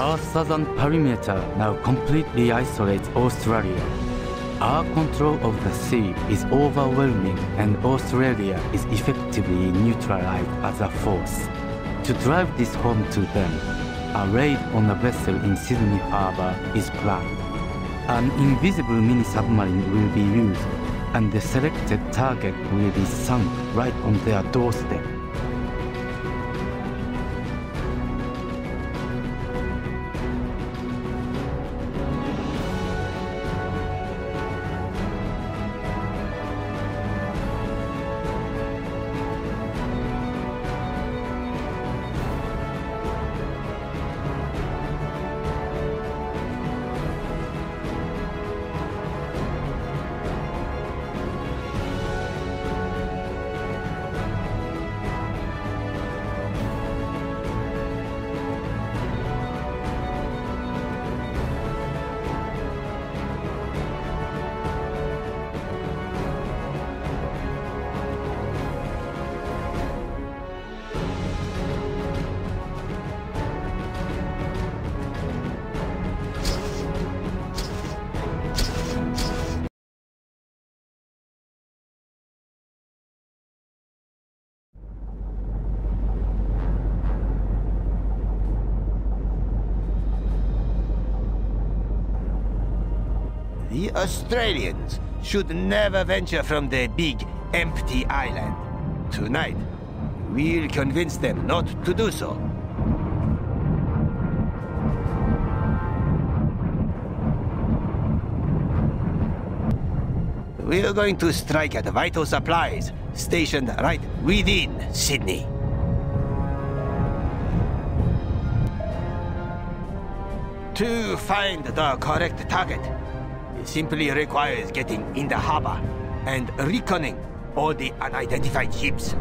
Our southern perimeter now completely isolates Australia. Our control of the sea is overwhelming and Australia is effectively neutralized as a force. To drive this home to them, a raid on a vessel in Sydney Harbour is planned. An invisible mini-submarine will be used and the selected target will be sunk right on their doorstep. Australians should never venture from the big, empty island. Tonight, we'll convince them not to do so. We're going to strike at vital supplies stationed right within Sydney. To find the correct target, simply requires getting in the harbor and reconning all the unidentified ships.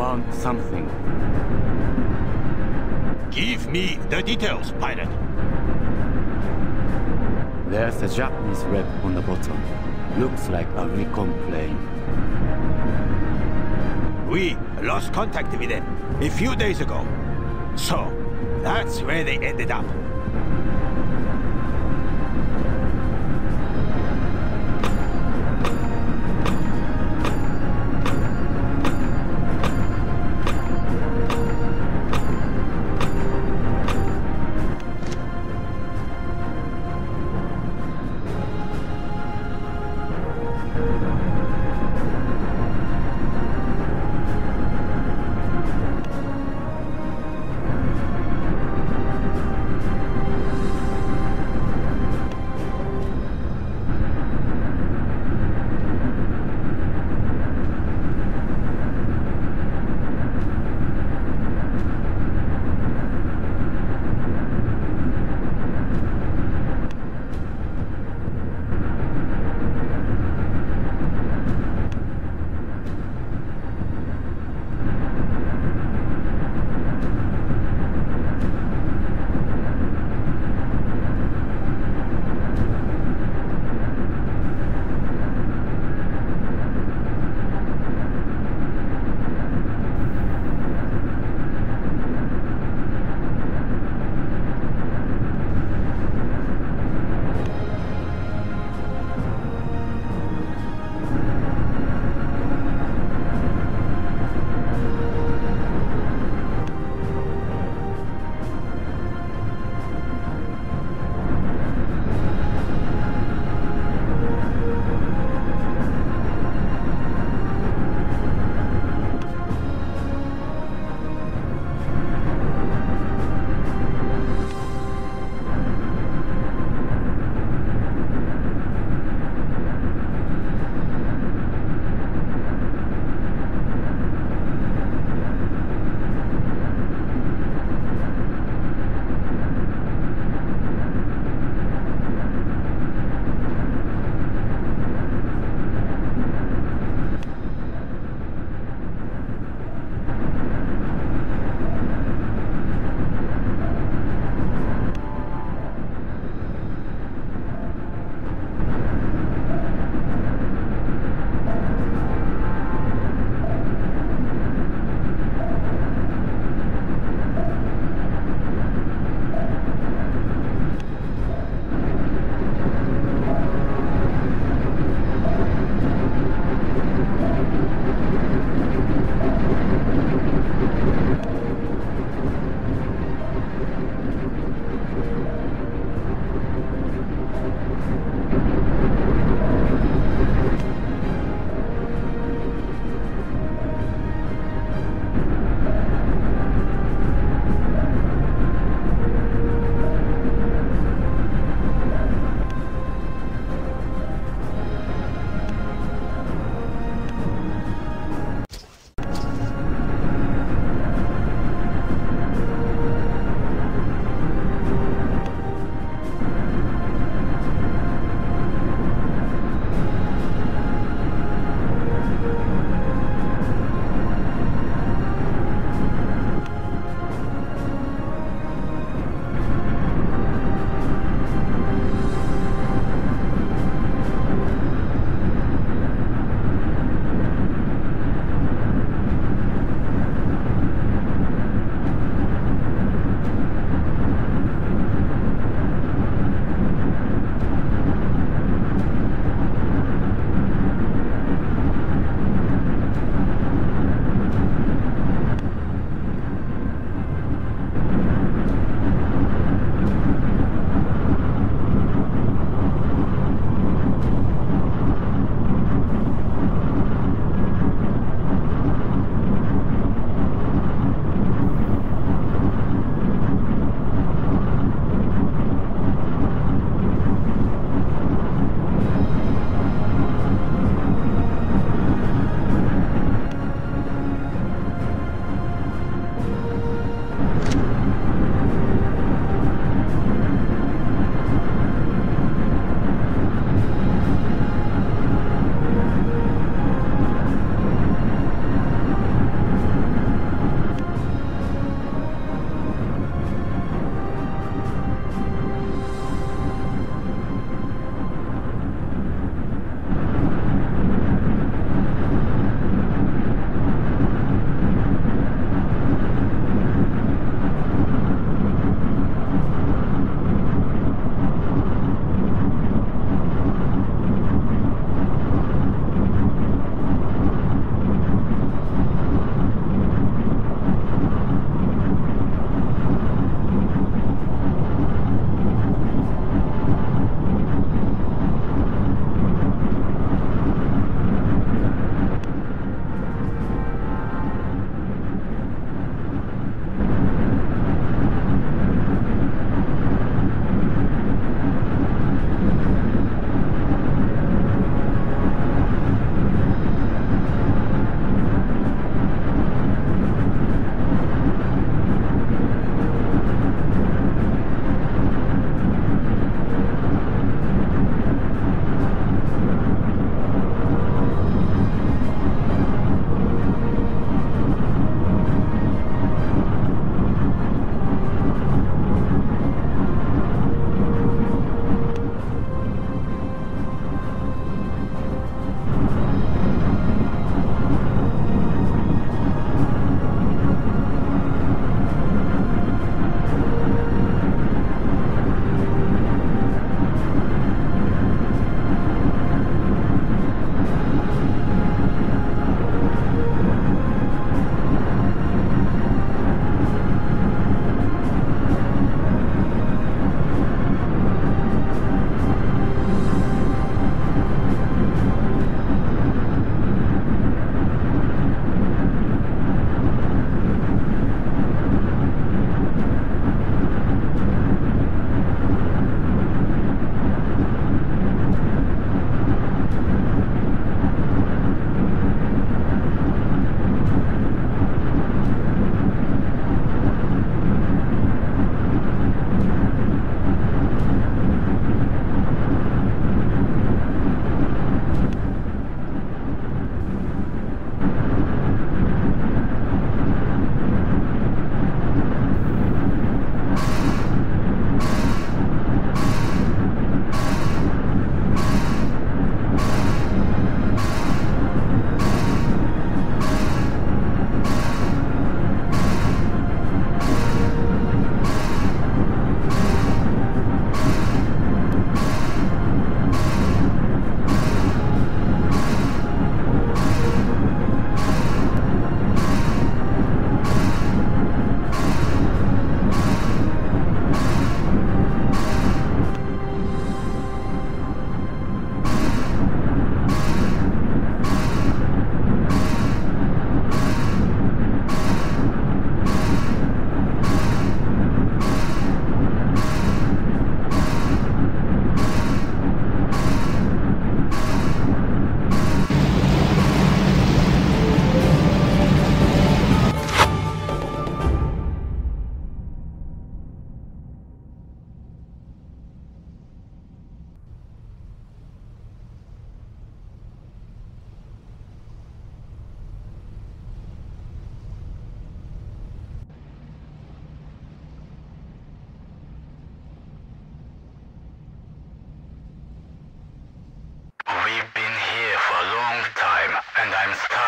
Found something. Give me the details, pilot. There's a Japanese rep on the bottom. Looks like a recon plane. We lost contact with them a few days ago. So, that's where they ended up.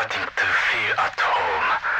Starting to feel at home.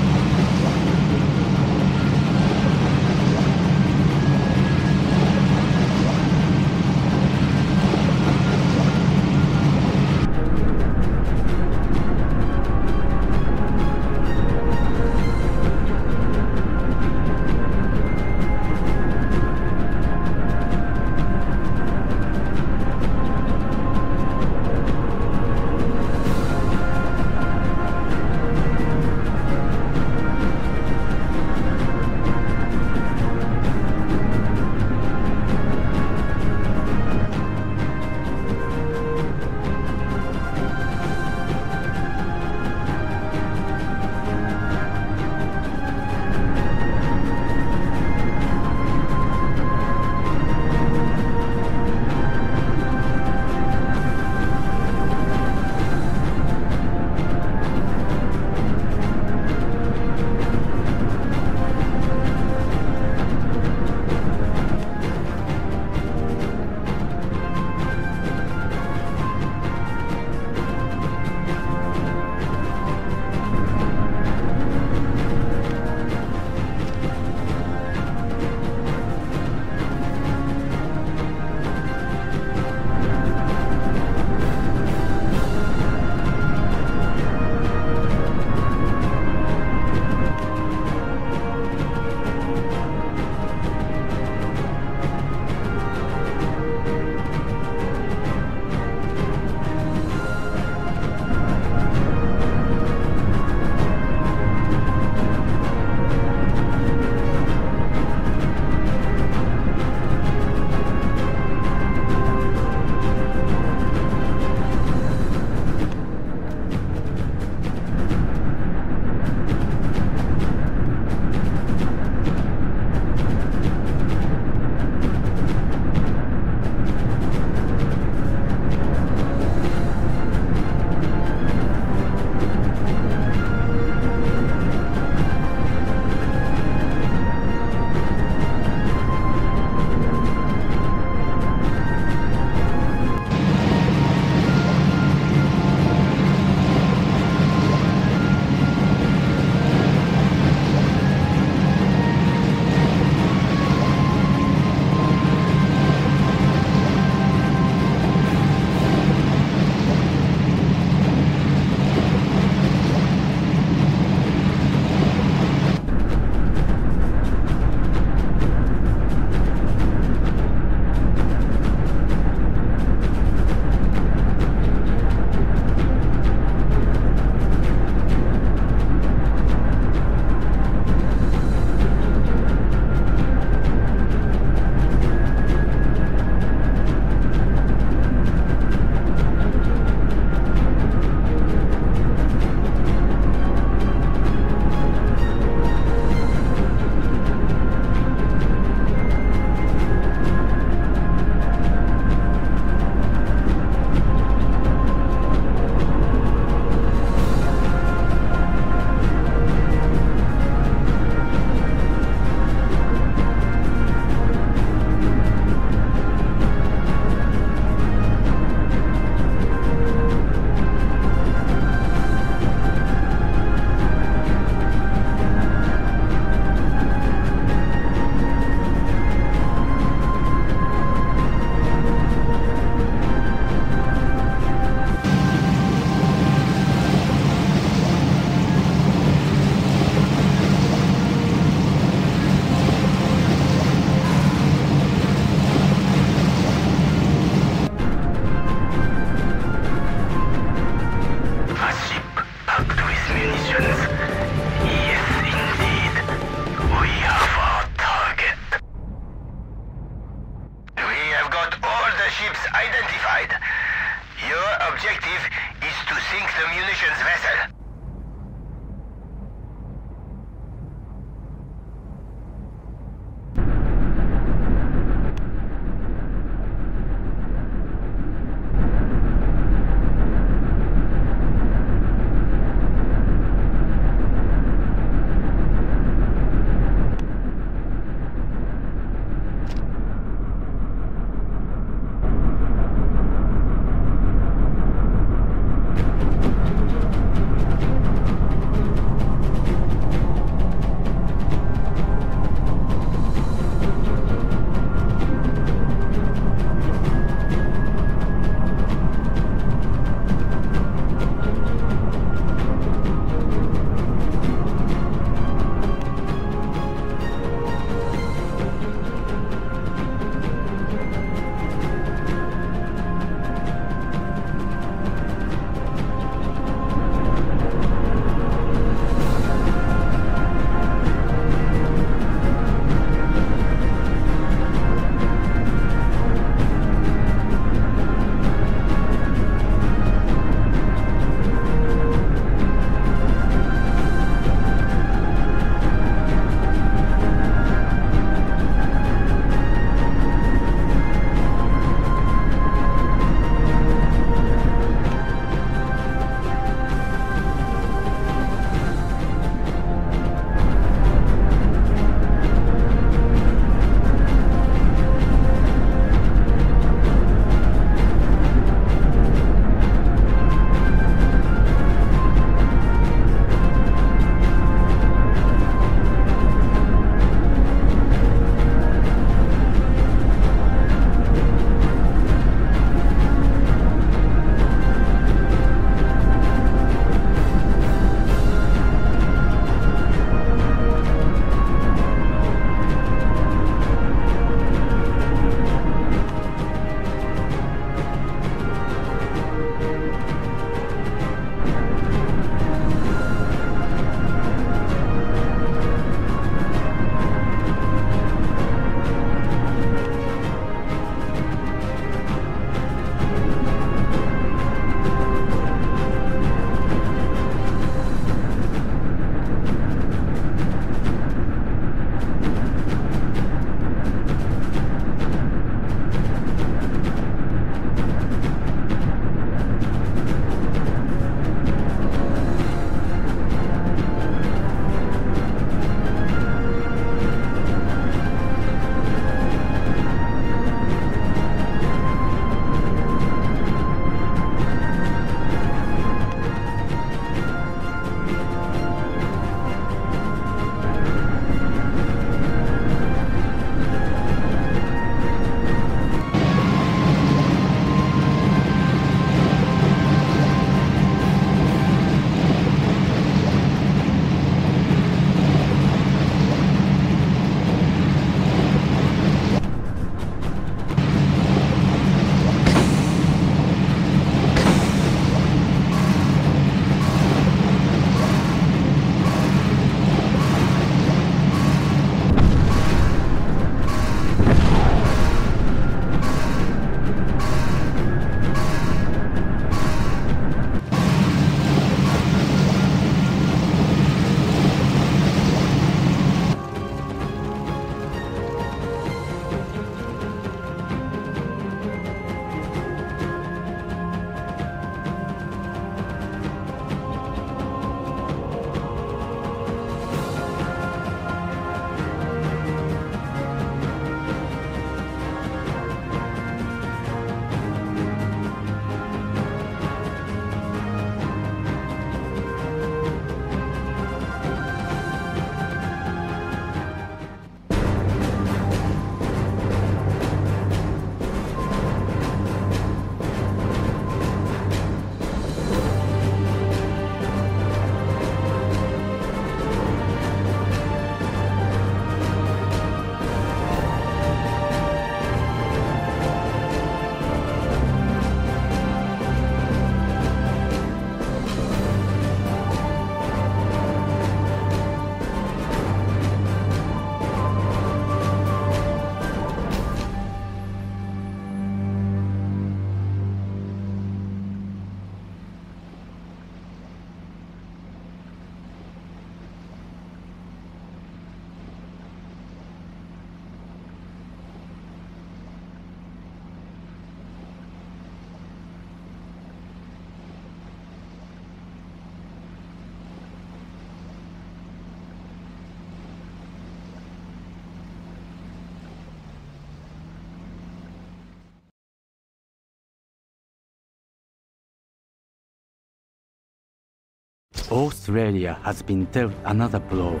Australia has been dealt another blow.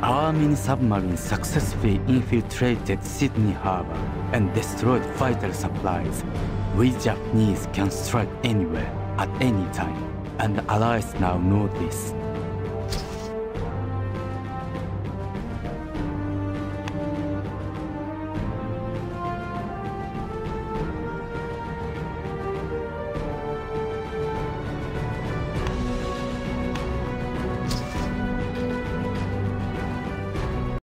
Our mini submarine successfully infiltrated Sydney Harbour and destroyed vital supplies. We Japanese can strike anywhere, at any time, and the allies now know this.